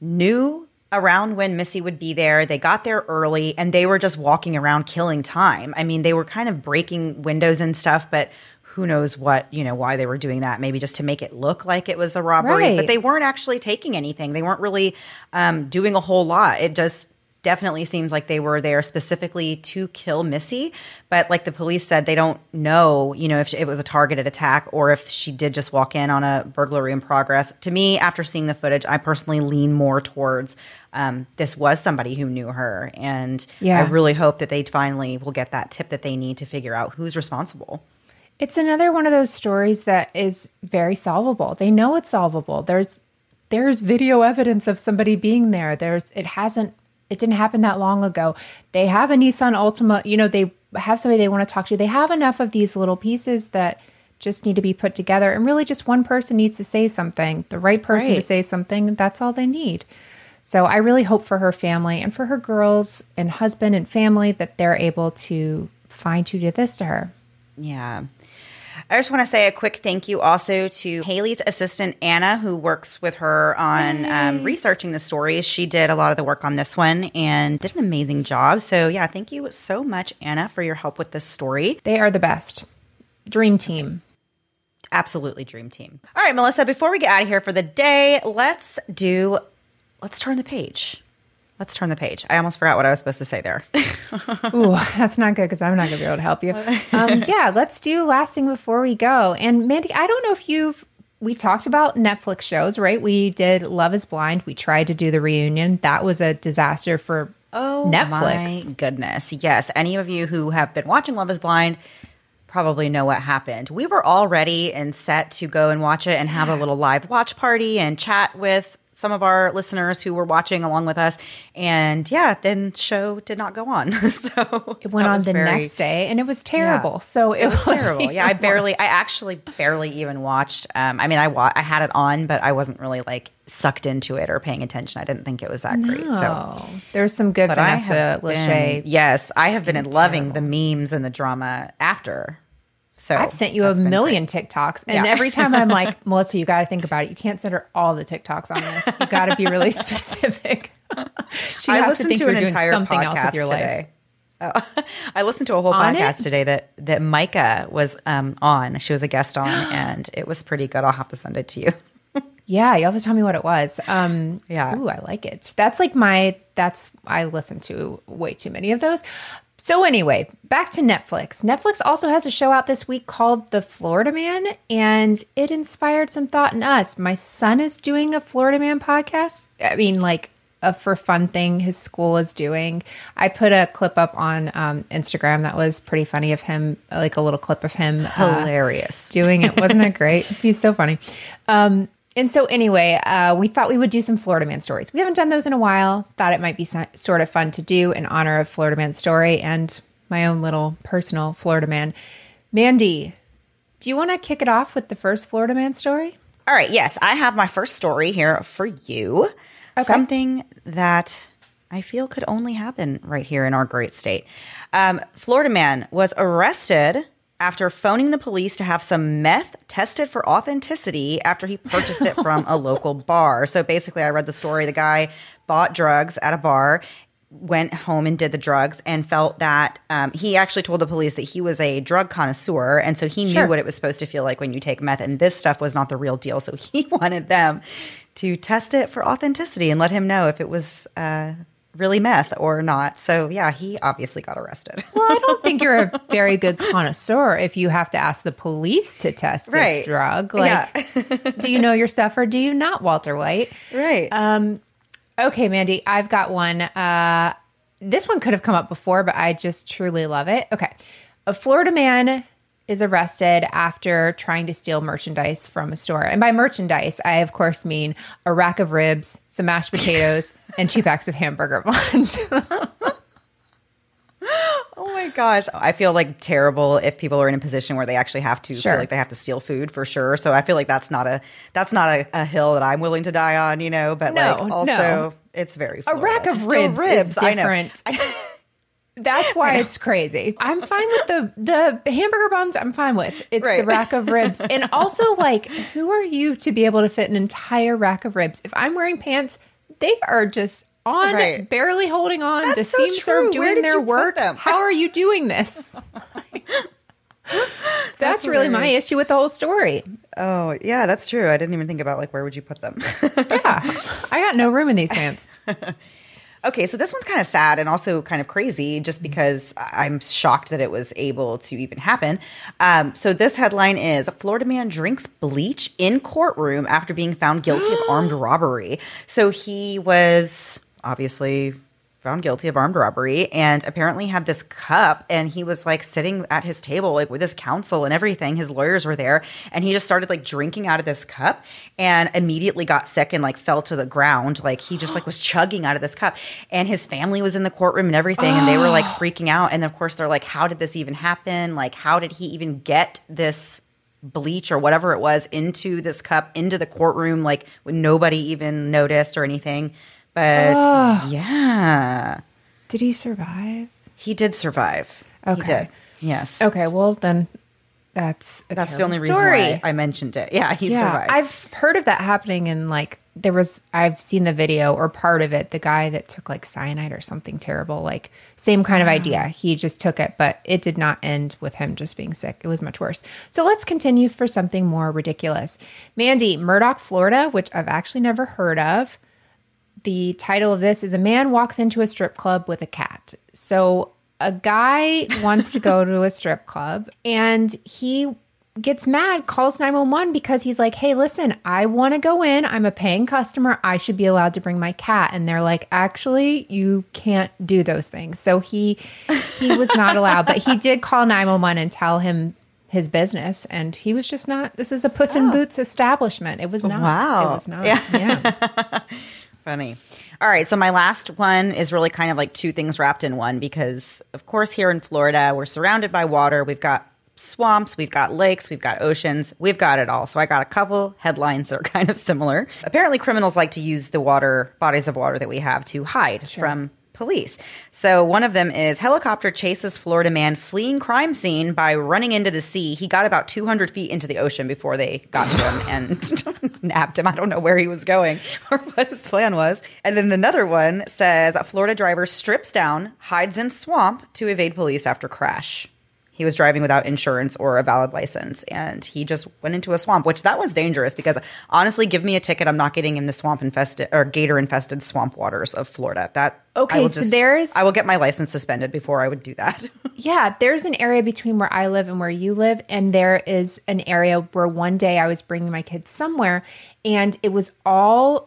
knew around when Missy would be there. They got there early and they were just walking around killing time. I mean, they were kind of breaking windows and stuff, but who knows what, you know, why they were doing that. Maybe just to make it look like it was a robbery, Right. but they weren't actually taking anything. They weren't really um, doing a whole lot. It just definitely seems like they were there specifically to kill Missy. But like the police said, they don't know, you know, if it was a targeted attack or if she did just walk in on a burglary in progress. To me, after seeing the footage, I personally lean more towards um, this was somebody who knew her. And Yeah. I really hope that they finally will get that tip that they need to figure out who's responsible. It's another one of those stories that is very solvable. They know it's solvable. There's there's video evidence of somebody being there. There's it hasn't it didn't happen that long ago. They have a Nissan Altima, you know, they have somebody they want to talk to. They have enough of these little pieces that just need to be put together and really just one person needs to say something. The right person to say something, that's all they need. So I really hope for her family and for her girls and husband and family that they're able to find who did this to her. Yeah. I just want to say a quick thank you also to Haley's assistant, Anna, who works with her on um, researching the stories. She did a lot of the work on this one and did an amazing job. So, yeah, thank you so much, Anna, for your help with this story. They are the best. Dream team. Absolutely dream team. All right, Melissa, before we get out of here for the day, let's do, let's turn the page. Let's turn the page. I almost forgot what I was supposed to say there. Ooh, that's not good because I'm not going to be able to help you. Um, yeah, let's do last thing before we go. And Mandy, I don't know if you've we talked about Netflix shows, right? We did Love Is Blind. We tried to do the reunion. That was a disaster for Oh Netflix. my goodness. Yes. Any of you who have been watching Love is Blind probably know what happened. We were all ready and set to go and watch it and have a little live watch party and chat with some of our listeners who were watching along with us. And yeah, then show did not go on. so It went on the very- next day, and it was terrible. So it, It was terrible. Yeah, I barely. I actually barely even watched. Um, I mean, I wa- I had it on, but I wasn't really like sucked into it or paying attention. I didn't think it was that great. So there's some good But Vanessa Lachey. yes, I have been loving the memes and the drama after. So I've sent you a million TikToks, and Yeah. every time I'm like, Melissa, you got to think about it. You can't send her all the TikToks on this. You got to be really specific. she I has to listened to you're an entire something podcast else with your life. today. Oh, I listened to a whole On it? podcast today that that Micah was um, on. She was a guest on, and it was pretty good. I'll have to send it to you. Yeah, you have to tell me what it was. Um, Yeah. Ooh, I like it. That's like my. That's I listen to way too many of those. So anyway, back to Netflix. Netflix also has a show out this week called The Florida Man, and it inspired some thought in us. My son is doing a Florida Man podcast. I mean, like a for fun thing his school is doing. I put a clip up on um, Instagram that was pretty funny of him, like a little clip of him uh, Hilarious. doing it. Wasn't it great? He's so funny. Um, and so, anyway, uh, we thought we would do some Florida Man stories. We haven't done those in a while. Thought it might be so- sort of fun to do in honor of Florida Man story and my own little personal Florida Man. Mandy, do you want to kick it off with the first Florida Man story? All right. Yes, I have my first story here for you. Something that I feel could only happen right here in our great state. Um, Florida man was arrested after phoning the police to have some meth tested for authenticity after he purchased it from a local bar. So basically, I read the story. The guy bought drugs at a bar went home and did the drugs and felt that um, he actually told the police that he was a drug connoisseur and so he Sure. knew what it was supposed to feel like when you take meth and this stuff was not the real deal so he wanted them to test it for authenticity and let him know if it was uh, really meth or not so yeah he obviously got arrested Well, I don't think you're a very good connoisseur if you have to ask the police to test this Right. drug. Like, do you know your stuff or do you not, Walter White? right Um, Okay, Mandy, I've got one. Uh, this one could have come up before, but I just truly love it. Okay. A Florida man is arrested after trying to steal merchandise from a store. And by merchandise, I of course mean a rack of ribs, some mashed potatoes, and two packs of hamburger buns. Oh my gosh. I feel like terrible if people are in a position where they actually have to Sure. feel like they have to steal food for sure. So I feel like that's not a that's not a, a hill that I'm willing to die on, you know, but No, like also no. it's very a rack of steal ribs, is I know. That's why it's crazy. I'm fine with the the hamburger buns. I'm fine with it's the rack of ribs, and also like, who are you to be able to fit an entire rack of ribs? If I'm wearing pants, they are just on, Right. barely holding on. the so seams true. are doing their work. How are you doing this? That's, really my issue with the whole story. Oh, yeah, that's true. I didn't even think about like where would you put them. Yeah, I got no room in these pants. Okay, so this one's kind of sad and also kind of crazy just because I'm shocked that it was able to even happen. Um, so, this headline is A Florida man drinks bleach in courtroom after being found guilty of armed robbery. So, he was obviously found guilty of armed robbery and apparently had this cup. And he was like sitting at his table like with his counsel and everything. His lawyers were there. And he just started like drinking out of this cup and immediately got sick and like fell to the ground. Like he just like was chugging out of this cup. And his family was in the courtroom and everything. And they were like oh. freaking out. And of course they're like how did this even happen? Like how did he even get this bleach or whatever it was into this cup into the courtroom like when nobody even noticed or anything but yeah Did he survive? he did survive he Okay. did yes Okay, well then That's a That's the only terrible reason why I mentioned it. Yeah, he survived. I've heard of that happening and like there was I've seen the video or part of it, the guy that took like cyanide or something terrible, like same kind of idea. He just took it, but it did not end with him just being sick. It was much worse. So let's continue for something more ridiculous. Mandy, Murdock, Florida, which I've actually never heard of. The title of this is A Man Walks into a Strip Club with a Cat. So a guy wants to go to a strip club and he gets mad, calls 911 because he's like, Hey, listen, I want to go in. I'm a paying customer. I should be allowed to bring my cat. And they're like, Actually, you can't do those things. So he he was not allowed, but he did call 911 and tell him his business and he was just not this is a puss in oh. boots establishment it was not Wow. it was not yeah. Funny. All right. So my last one is really kind of like two things wrapped in one because, of course, here in Florida, we're surrounded by water. We've got swamps, we've got lakes, we've got oceans, we've got it all. So I got a couple headlines that are kind of similar. Apparently, criminals like to use the water, bodies of water that we have to hide from police. So one of them is helicopter chases Florida man fleeing crime scene by running into the sea. He got about 200 feet into the ocean before they got to him and nabbed him. I don't know where he was going or what his plan was. And then another one says a Florida driver strips down, hides in swamp to evade police after crash. He was driving without insurance or a valid license, and he just went into a swamp, which that was dangerous because honestly, give me a ticket. I'm not getting in the swamp infested or gator infested swamp waters of Florida. That I Okay, will so there's- I will get my license suspended before I would do that. Yeah, there's an area between where I live and where you live. And there is an area where one day I was bringing my kids somewhere and it was all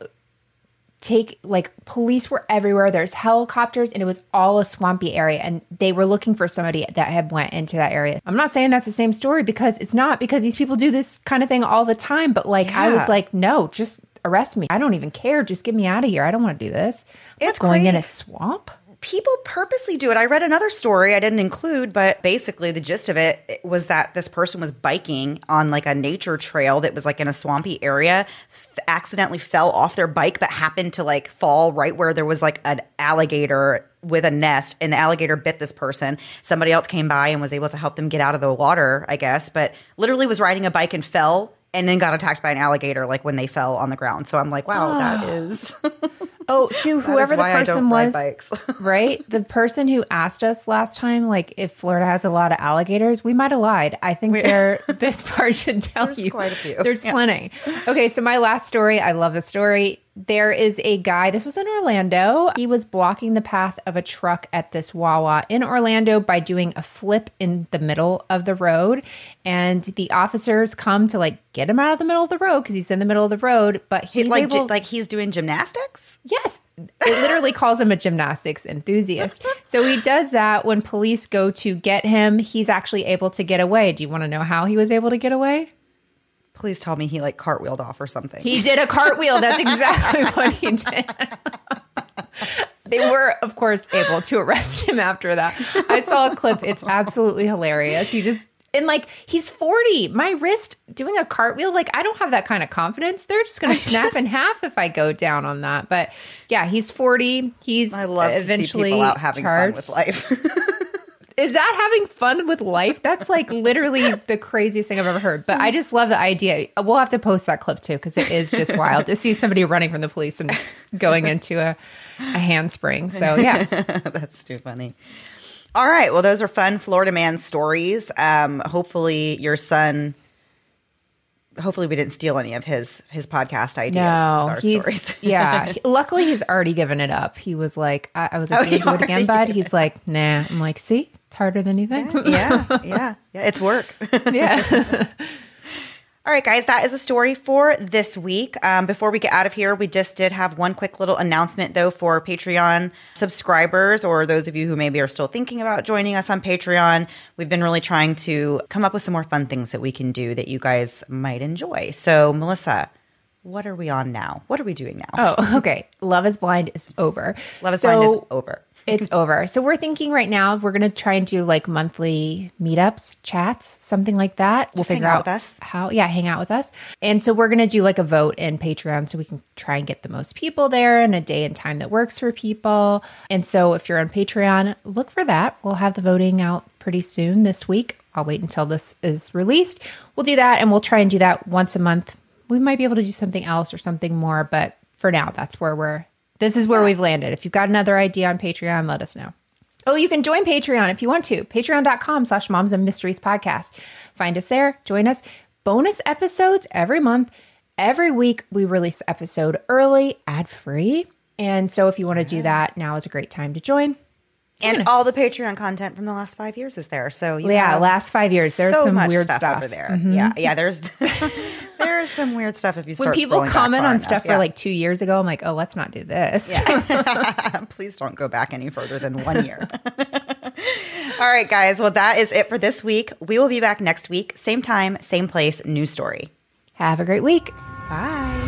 take like police were everywhere. There's helicopters and it was all a swampy area and they were looking for somebody that had went into that area. I'm not saying that's the same story because it's not because these people do this kind of thing all the time but like i was like no just arrest me. I don't even care. Just get me out of here. I don't want to do this. I'm It's going in a swamp people purposely do it. I read another story I didn't include, but basically the gist of it was that this person was biking on like a nature trail that was like in a swampy area, f- accidentally fell off their bike, but happened to like fall right where there was like an alligator with a nest, and the alligator bit this person. Somebody else came by and was able to help them get out of the water, I guess, but literally was riding a bike and fell. And then got attacked by an alligator, like when they fell on the ground. So I'm like, wow, that ah. is oh to whoever the person was right? The person who asked us last time, like if Florida has a lot of alligators, we might have lied. I think there this part should tell There's you quite a few. There's plenty. Okay, so my last story, I love the story. There is a guy, this was in Orlando. He was blocking the path of a truck at this Wawa in Orlando by doing a flip in the middle of the road. And the officers come to like get him out of the middle of the road because he's in the middle of the road. But he's He- like able, like he's doing gymnastics. Yes. It literally calls him a gymnastics enthusiast. So he does that when police go to get him. He's actually able to get away. Do you want to know how he was able to get away? Please tell me he like cartwheeled off or something. He did a cartwheel. That's exactly what he did. They were, of course, able to arrest him after that. I saw a clip. It's absolutely hilarious. He just, and like, he's 40. My wrist doing a cartwheel, like, I don't have that kind of confidence. They're just going to snap just- in half if I go down on that. But yeah, he's 40. He's I love to see eventually people out having charged. fun with life. Is that having fun with life? That's like literally the craziest thing I've ever heard. But I just love the idea. We'll have to post that clip too because it is just wild to see somebody running from the police and going into a, a handspring. So yeah, That's too funny. All right. Well, those are fun Florida man stories. Um, hopefully, your son. Hopefully, we didn't steal any of his his podcast ideas no, with our stories. yeah. He- Luckily, he's already given it up. He was like, I, I was like, Oh, "You gonna do it again, bud." He's like, "Nah." I'm like, "See, it's harder than you think." yeah, yeah, yeah. It's work. yeah. All right, guys, that is a story for this week. Um, before we get out of here, we just did have one quick little announcement, though, for Patreon subscribers or those of you who maybe are still thinking about joining us on Patreon. We've been really trying to come up with some more fun things that we can do that you guys might enjoy. So, Melissa, what are we on now? What are we doing now? Oh, okay. Love is Blind is over. Love is So- Blind is over. it's over. So we're thinking right now we're gonna try and do like monthly meetups, chats, something like that. We'll Just figure out out with us. how yeah, hang out with us. And so we're gonna do like a vote in Patreon so we can try and get the most people there and a day and time that works for people. And so if you're on Patreon, look for that. We'll have the voting out pretty soon this week. I'll wait until this is released. We'll do that and we'll try and do that once a month. We might be able to do something else or something more, but for now, that's where we're this is where we've landed. If you've got another idea on Patreon, let us know. Oh, you can join Patreon if you want to. Patreon.com slash moms and mysteries podcast. Find us there, join us. Bonus episodes every month. Every week we release episode early, ad free. And so if you want to do that, now is a great time to join. And all the Patreon content from the last five years is there. So you Yeah, last five years. There's so some much weird stuff, stuff, over there. Mm-hmm. Yeah, yeah. There's there's some weird stuff if you start When people comment on enough. stuff Yeah. for like two years ago, I'm like, oh, let's not do this. Please don't go back any further than one year. All right, guys. Well, that is it for this week. We will be back next week, same time, same place, new story. Have a great week. Bye.